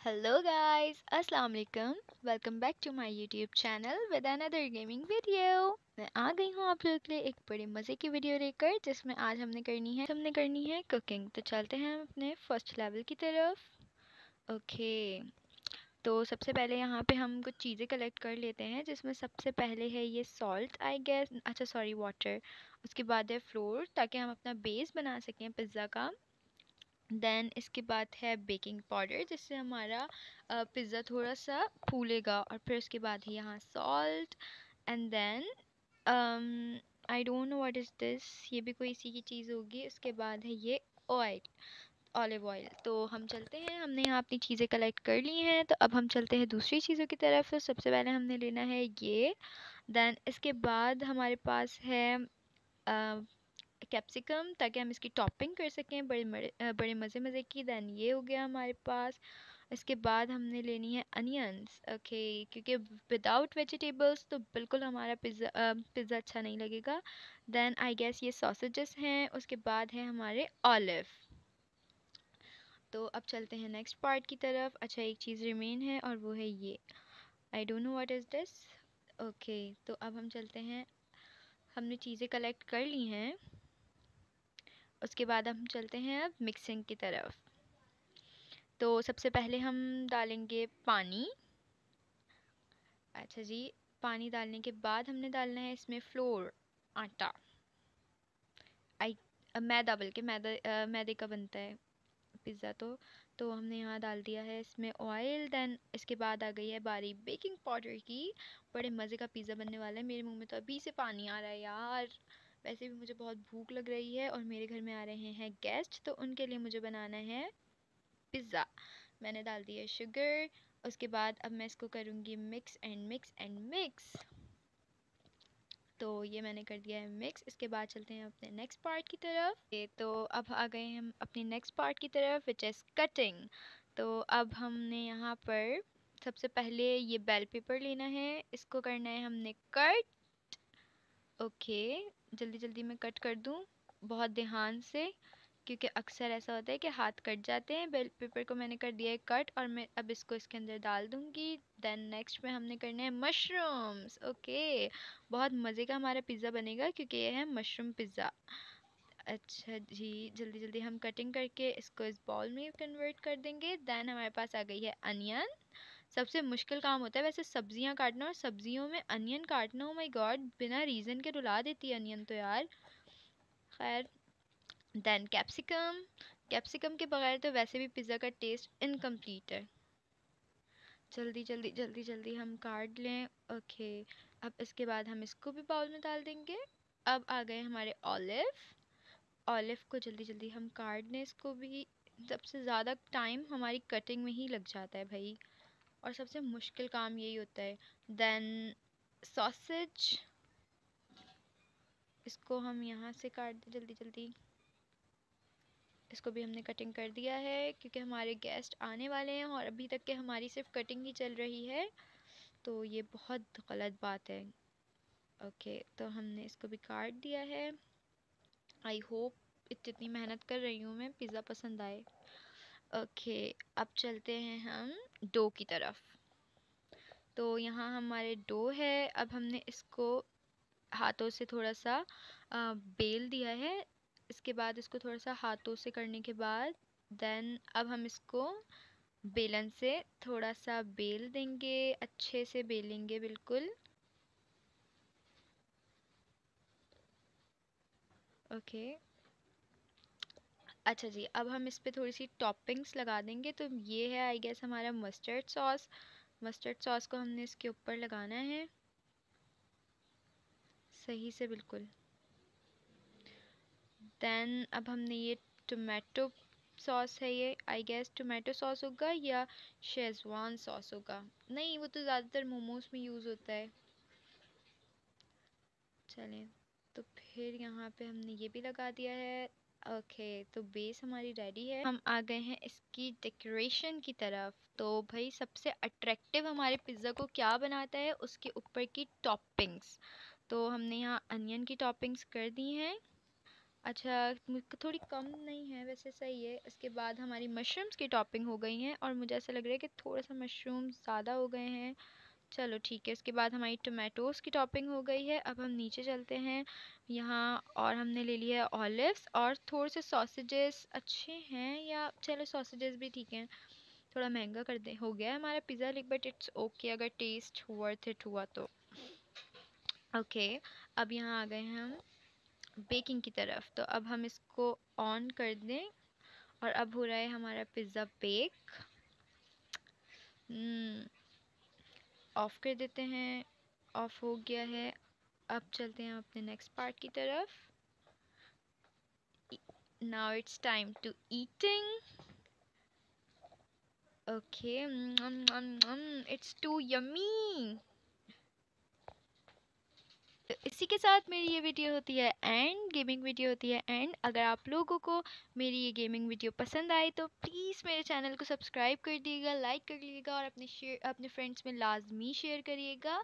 Hello guys अस्सलाम वालेकुम welcome back to my YouTube channel with another gaming video मैं आ गई हूँ आप लोगों के लिए एक बड़े मज़े की वीडियो लेकर, जिसमें आज हमने करनी है, हमने करनी है कुकिंग तो चलते हैं हम अपने फ़र्स्ट लेवल की तरफ़. ओके तो सबसे पहले यहाँ पे हम कुछ चीज़ें कलेक्ट कर लेते हैं, जिसमें सबसे पहले है ये सॉल्ट आई गेस अच्छा सॉरी वाटर उसके बाद है फ्लोर ताकि हम अपना बेस बना सकें पिज़्ज़ा का. देन इसके बाद है बेकिंग पाउडर, जिससे हमारा पिज़्ज़ा थोड़ा सा फूलेगा और फिर उसके बाद है यहाँ salt and then I don't know what is this ये भी कोई इसी की चीज़ होगी। उसके बाद है ये ऑयल ऑलिव ऑयल तो हम चलते हैं, हमने यहाँ अपनी चीज़ें कलेक्ट कर ली हैं। तो अब हम चलते हैं दूसरी चीज़ों की तरफ़। तो सबसे पहले हमने लेना है ये। देन इसके बाद हमारे पास है कैप्सिकम ताकि हम इसकी टॉपिंग कर सकें, बड़े बड़े मज़े मज़े की। दैन ये हो गया हमारे पास। इसके बाद हमने लेनी है अनियंस ओके क्योंकि विदाउट वेजिटेबल्स तो बिल्कुल हमारा पिज़्ज़ा पिज़्ज़ा अच्छा नहीं लगेगा। दैन आई गेस ये सॉसेजेस हैं। उसके बाद है हमारे ऑलिव तो अब चलते हैं नेक्स्ट पार्ट की तरफ़। अच्छा एक चीज़ रिमेन है और वो है ये। I don't know what is this okay तो अब हम चलते हैं। हमने चीज़ें कलेक्ट कर ली हैं। उसके बाद हम चलते हैं अब मिक्सिंग की तरफ़। तो सबसे पहले हम डालेंगे पानी। अच्छा जी, पानी डालने के बाद हमने डालना है इसमें फ्लोर आटा। आई मैदा बल्कि मैदा मैदे का बनता है पिज़्ज़ा तो। तो हमने यहाँ डाल दिया है इसमें ऑयल देन इसके बाद आ गई है बारी बेकिंग पाउडर की। बड़े मज़े का पिज़्ज़ा बनने वाला है। मेरे मुँह में तो अभी से पानी आ रहा है यार। वैसे भी मुझे बहुत भूख लग रही है और मेरे घर में आ रहे हैं गेस्ट तो उनके लिए मुझे बनाना है पिज़्ज़ा मैंने डाल दिया शुगर उसके बाद अब मैं इसको करूँगी mix and mix and mix तो ये मैंने कर दिया है मिक्स इसके बाद चलते हैं अपने नेक्स्ट पार्ट की तरफ़. ये तो अब आ गए हम अपने नेक्स्ट पार्ट की तरफ़ विच इज़ कटिंग तो अब हमने यहाँ पर सबसे पहले ये बेल पेपर लेना है. इसको करना है हमने कट ओके जल्दी जल्दी मैं कट कर दूँ बहुत ध्यान से, क्योंकि अक्सर ऐसा होता है कि हाथ कट जाते हैं, बेल पेपर को मैंने कर दिया है कट और मैं अब इसको इसके अंदर डाल दूँगी। देन नेक्स्ट में हमने करने हैं मशरूम्स ओके बहुत मज़े का हमारा पिज़्ज़ा बनेगा क्योंकि ये है मशरूम पिज़्ज़ा अच्छा जी जल्दी जल्दी हम कटिंग करके इसको इस बॉल में कन्वर्ट कर देंगे। देन हमारे पास आ गई है अनियन सबसे मुश्किल काम होता है वैसे सब्ज़ियाँ काटना और सब्जियों में अनियन काटना। ओ माय गॉड बिना रीज़न के रुला देती है अनियन तो यार। खैर देन कैप्सिकम कैप्सिकम के बगैर तो वैसे भी पिज़्ज़ा का टेस्ट इनकम्प्लीट है। जल्दी जल्दी जल्दी जल्दी हम काट लें। ओके अब इसके बाद हम इसको भी बाउल में डाल देंगे। अब आ गए हमारे ऑलिव ऑलिव को जल्दी जल्दी हम काट लें। इसको भी सबसे ज़्यादा टाइम हमारी कटिंग में ही लग जाता है भाई। और सबसे मुश्किल काम यही होता है। देन सॉसेज इसको हम यहाँ से काट दें, जल्दी जल्दी। इसको भी हमने कटिंग कर दिया है, क्योंकि हमारे गेस्ट आने वाले हैं और अभी तक के हमारी सिर्फ़ कटिंग ही चल रही है। तो ये बहुत गलत बात है। ओके तो हमने इसको भी काट दिया है। आई होप इतनी मेहनत कर रही हूँ मैं, पिज़्ज़ा पसंद आए। ओके, अब चलते हैं हम डो की तरफ़। तो यहाँ हमारे डो है, अब हमने इसको हाथों से थोड़ा सा बेल दिया है। इसके बाद इसको थोड़ा सा हाथों से करने के बाद देन अब हम इसको बेलन से थोड़ा सा बेल देंगे, अच्छे से बेलेंगे बिल्कुल। ओके। अच्छा जी, अब हम इस पर थोड़ी सी टॉपिंग्स लगा देंगे तो ये है आई गेस हमारा मस्टर्ड सॉस मस्टर्ड सॉस को हमने इसके ऊपर लगाना है। सही से बिल्कुल। देन अब हमने ये टोमेटो सॉस है ये आई गेस टोमेटो सॉस होगा या शेजवान सॉस होगा? नहीं, वो तो ज़्यादातर मोमोज में यूज़ होता है। चलें तो फिर यहाँ पे हमने ये भी लगा दिया है। ओके okay, तो बेस हमारी रेडी है। हम आ गए हैं इसकी डेकोरेशन की तरफ़। तो भाई सबसे अट्रैक्टिव हमारे पिज़्ज़ा को क्या बनाता है? उसके ऊपर की टॉपिंग्स। तो हमने यहाँ अनियन की टॉपिंग्स कर दी हैं। अच्छा थोड़ी कम नहीं है वैसे सही है। इसके बाद हमारी मशरूम्स की टॉपिंग हो गई हैं और मुझे ऐसा लग रहा है कि थोड़ा सा मशरूम ज़्यादा हो गए हैं। चलो ठीक है इसके बाद हमारी टोमेटोज़ की टॉपिंग हो गई है। अब हम नीचे चलते हैं। यहाँ और हमने ले लिया है ऑलिव्स और थोड़े से सॉसेजेस अच्छे हैं या चलो सॉसेजेस भी ठीक हैं। थोड़ा महँगा कर दे हो गया है हमारा पिज़्ज़ा लिख बट इट्स ओके अगर टेस्ट वर्थ इट हुआ तो। ओके okay, अब यहाँ आ गए हैं हम बेकिंग की तरफ़। तो अब हम इसको ऑन कर दें और अब हो रहा है हमारा पिज़्ज़ा बेक ऑफ़ कर देते हैं। ऑफ़ हो गया है। अब चलते हैं अपने नेक्स्ट पार्ट की तरफ़। Now it's time to eating okay it's too yummy तो इसी के साथ मेरी ये वीडियो होती है एंड गेमिंग वीडियो होती है एंड अगर आप लोगों को मेरी ये गेमिंग वीडियो पसंद आए तो प्लीज़ मेरे चैनल को सब्सक्राइब कर दिएगा लाइक कर लीजिएगा और अपने शेयर अपने फ्रेंड्स में लाजमी शेयर करिएगा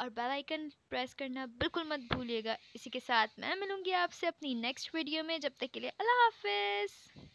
और बेल आइकन प्रेस करना बिल्कुल मत भूलिएगा। इसी के साथ मैं मिलूँगी आपसे अपनी नेक्स्ट वीडियो में, जब तक के लिए अल्लाह हाफिज़।